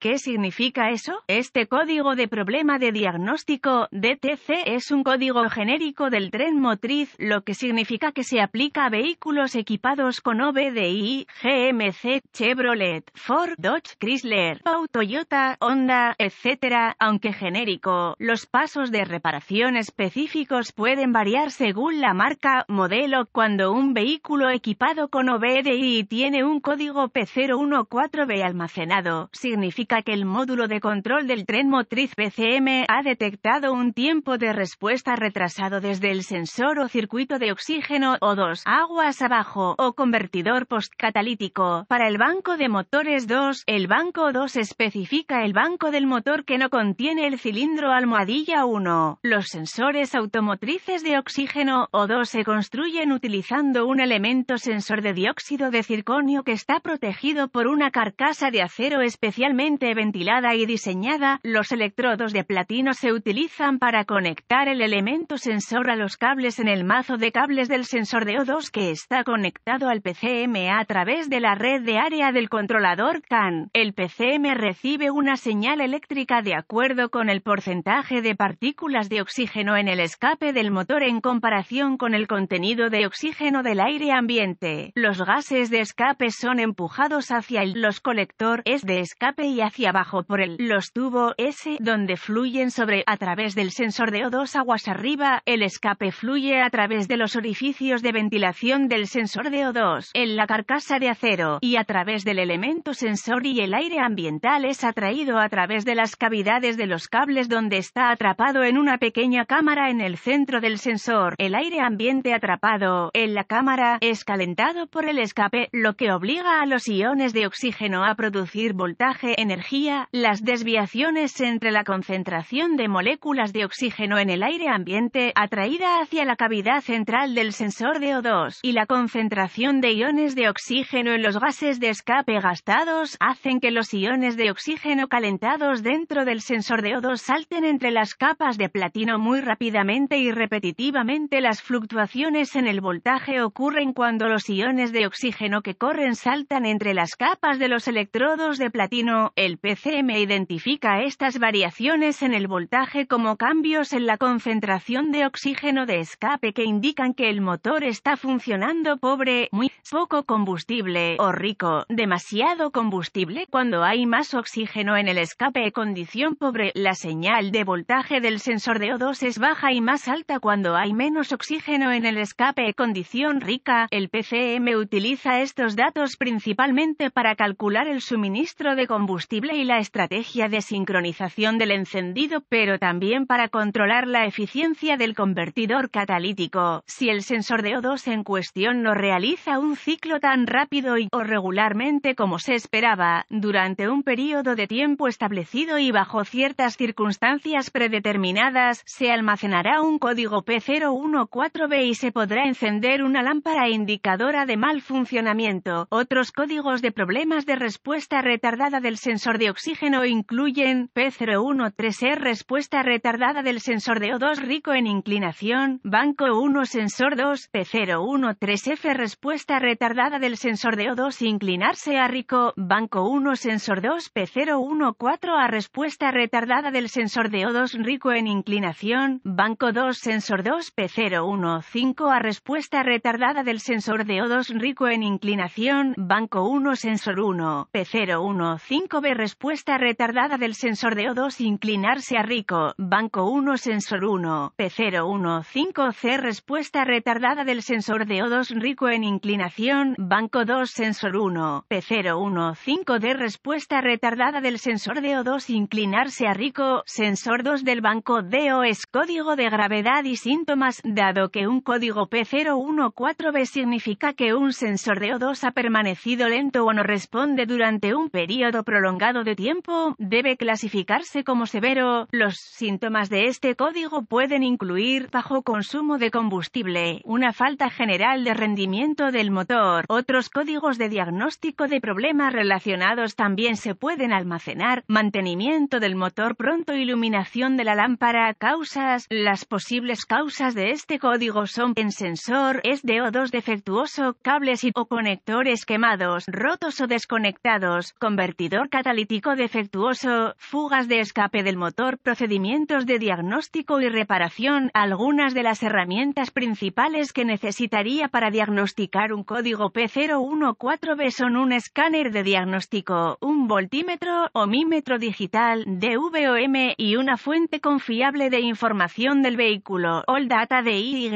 ¿Qué significa eso? Este código de problema de diagnóstico, DTC, es un código genérico del tren motriz, lo que significa que se aplica a vehículos equipados con OBDI, GMC, Chevrolet, Ford, Dodge, Chrysler, Pau, Toyota, Honda, etc., aunque genérico. Los pasos de reparación específicos pueden variar según la marca, modelo, cuando un vehículo equipado con OBDI tiene un código P014B almacenado, significa que el módulo de control del tren motriz PCM ha detectado un tiempo de respuesta retrasado desde el sensor o circuito de oxígeno O2, aguas abajo, o convertidor postcatalítico. Para el banco de motores 2, el banco 2 especifica el banco del motor que no contiene el cilindro almohadilla 1. Los sensores automotrices de oxígeno O2 se construyen utilizando un elemento sensor de dióxido de circonio que está protegido por una carcasa de acero especialmente ventilada y diseñada. Los electrodos de platino se utilizan para conectar el elemento sensor a los cables en el mazo de cables del sensor de O2 que está conectado al PCM a través de la red de área del controlador CAN. El PCM recibe una señal eléctrica de acuerdo con el porcentaje de partículas de oxígeno en el escape del motor en comparación con el contenido de oxígeno del aire ambiente. Los gases de escape son empujados hacia el los colector S de escape y hacia abajo por el los tubo S donde fluyen sobre a través del sensor de O2 aguas arriba, el escape fluye a través de los orificios de ventilación del sensor de O2 en la carcasa de acero y a través del elemento sensor y el aire ambiental es atraído a través de las cavidades de los cables donde está atrapado en una pequeña cámara en el centro del sensor. El aire ambiente atrapado en la cámara es calentado por el escape, lo que obliga a los iones de oxígeno a producir voltaje, energía, las desviaciones entre la concentración de moléculas de oxígeno en el aire ambiente atraída hacia la cavidad central del sensor de O2 y la concentración de iones de oxígeno en los gases de escape gastados hacen que los iones de oxígeno calentados dentro del sensor de O2 salten entre las capas de platino muy rápidamente y repetitivamente. Las fluctuaciones en el voltaje ocurren cuando los iones de oxígeno que corren saltan entre las capas de los electrodos de platino. PCM identifica estas variaciones en el voltaje como cambios en la concentración de oxígeno de escape que indican que el motor está funcionando pobre, muy poco combustible, o rico, demasiado combustible. Cuando hay más oxígeno en el escape condición pobre, la señal de voltaje del sensor de O2 es baja y más alta cuando hay menos oxígeno en el escape condición rica. El PCM utiliza estos datos principalmente para calcular el suministro de combustible y la estrategia de sincronización del encendido, pero también para controlar la eficiencia del convertidor catalítico. Si el sensor de O2 en cuestión no realiza un ciclo tan rápido y o regularmente como se esperaba, durante un periodo de tiempo establecido y bajo ciertas circunstancias predeterminadas, se almacenará un código P014B y se podrá encender una lámpara indicadora de mal funcionamiento. Otros códigos de problemas de respuesta retardada del sensor de oxígeno incluyen P013E respuesta retardada del sensor de O2 rico en inclinación, Banco 1 sensor 2, P013F respuesta retardada del sensor de O2 inclinarse a rico, Banco 1 sensor 2, P014A respuesta retardada del sensor de O2 rico en inclinación, Banco 2 sensor 2, P015A respuesta retardada del sensor de O2 rico en inclinación, Banco 1 sensor 1, P015B respuesta retardada del sensor de O2 inclinarse a rico, Banco 1 sensor 1, P015C respuesta retardada del sensor de O2 rico en inclinación, Banco 2 sensor 1, P015D respuesta retardada del sensor de O2 inclinarse a rico, sensor 2 del banco DO es código de gravedad y síntomas, dado que un código P014B significa que un sensor de O2 ha permanecido lento o no responde durante un periodo prolongado de tiempo, debe clasificarse como severo. Los síntomas de este código pueden incluir bajo consumo de combustible, una falta general de rendimiento del motor. Otros códigos de diagnóstico de problemas relacionados también se pueden almacenar, mantenimiento del motor pronto, iluminación de la lámpara, causas. Las posibles causas de este código son en sensor, es de O2 defectuoso, cables o conectores quemados, rotos o desconectados, convertidor catalítico catalítico defectuoso, fugas de escape del motor, procedimientos de diagnóstico y reparación. Algunas de las herramientas principales que necesitaría para diagnosticar un código P014B son un escáner de diagnóstico, un voltímetro, omímetro digital, DVOM y una fuente confiable de información del vehículo, All Data de Y.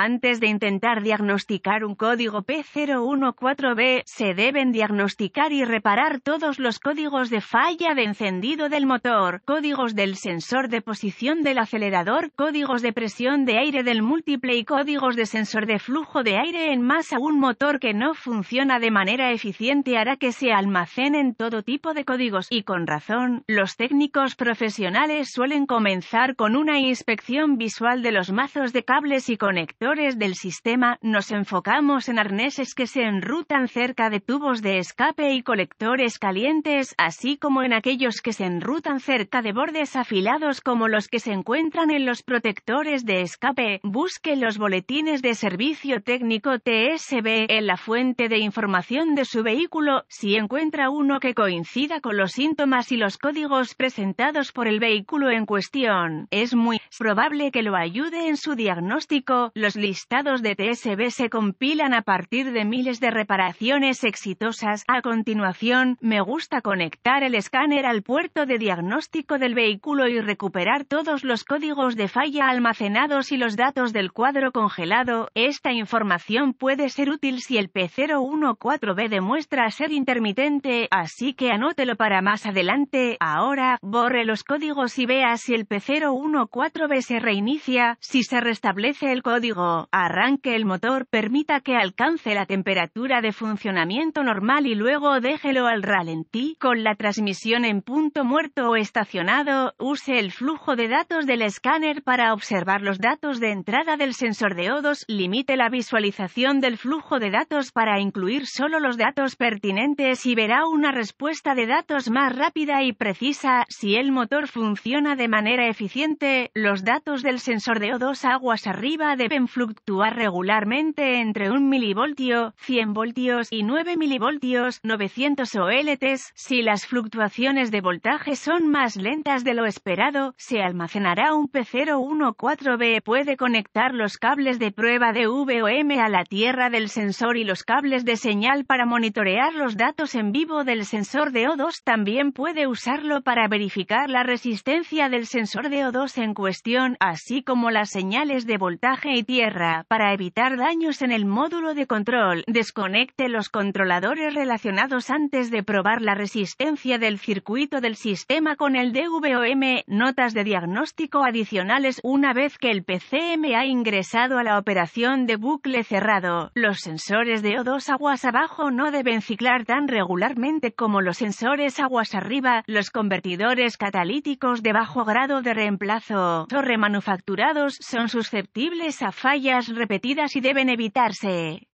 Antes de intentar diagnosticar un código P014B, se deben diagnosticar y reparar todos los códigos de falla de encendido del motor, códigos del sensor de posición del acelerador, códigos de presión de aire del múltiple y códigos de sensor de flujo de aire en masa. Un motor que no funciona de manera eficiente hará que se almacenen todo tipo de códigos y con razón, los técnicos profesionales suelen comenzar con una inspección visual de los mazos de cables y conectores del sistema, nos enfocamos en arneses que se enrutan cerca de tubos de escape y colectores calientes, así como en aquellos que se enrutan cerca de bordes afilados como los que se encuentran en los protectores de escape. Busque los boletines de servicio técnico TSB en la fuente de información de su vehículo, si encuentra uno que coincida con los síntomas y los códigos presentados por el vehículo en cuestión. Es muy probable que lo ayude en su diagnóstico. Listados de TSB se compilan a partir de miles de reparaciones exitosas. A continuación, me gusta conectar el escáner al puerto de diagnóstico del vehículo y recuperar todos los códigos de falla almacenados y los datos del cuadro congelado. Esta información puede ser útil si el P014B demuestra ser intermitente, así que anótelo para más adelante. Ahora, borre los códigos y vea si el P014B se reinicia, si se restablece el código arranque el motor, permita que alcance la temperatura de funcionamiento normal y luego déjelo al ralentí, con la transmisión en punto muerto o estacionado, use el flujo de datos del escáner para observar los datos de entrada del sensor de O2, limite la visualización del flujo de datos para incluir solo los datos pertinentes y verá una respuesta de datos más rápida y precisa. Si el motor funciona de manera eficiente, los datos del sensor de O2 aguas arriba deben fluctuar regularmente entre 1 milivoltio, 100 voltios y 9 milivoltios, 900 OLTs. Si las fluctuaciones de voltaje son más lentas de lo esperado, se almacenará un P014B. Puede conectar los cables de prueba de VOM a la tierra del sensor y los cables de señal para monitorear los datos en vivo del sensor de O2. También puede usarlo para verificar la resistencia del sensor de O2 en cuestión, así como las señales de voltaje y tierra para evitar daños en el módulo de control, desconecte los controladores relacionados antes de probar la resistencia del circuito del sistema con el DVOM. Notas de diagnóstico adicionales una vez que el PCM ha ingresado a la operación de bucle cerrado. Los sensores de O2 aguas abajo no deben ciclar tan regularmente como los sensores aguas arriba. Los convertidores catalíticos de bajo grado de reemplazo o remanufacturados son susceptibles a fallas repetidas y deben evitarse.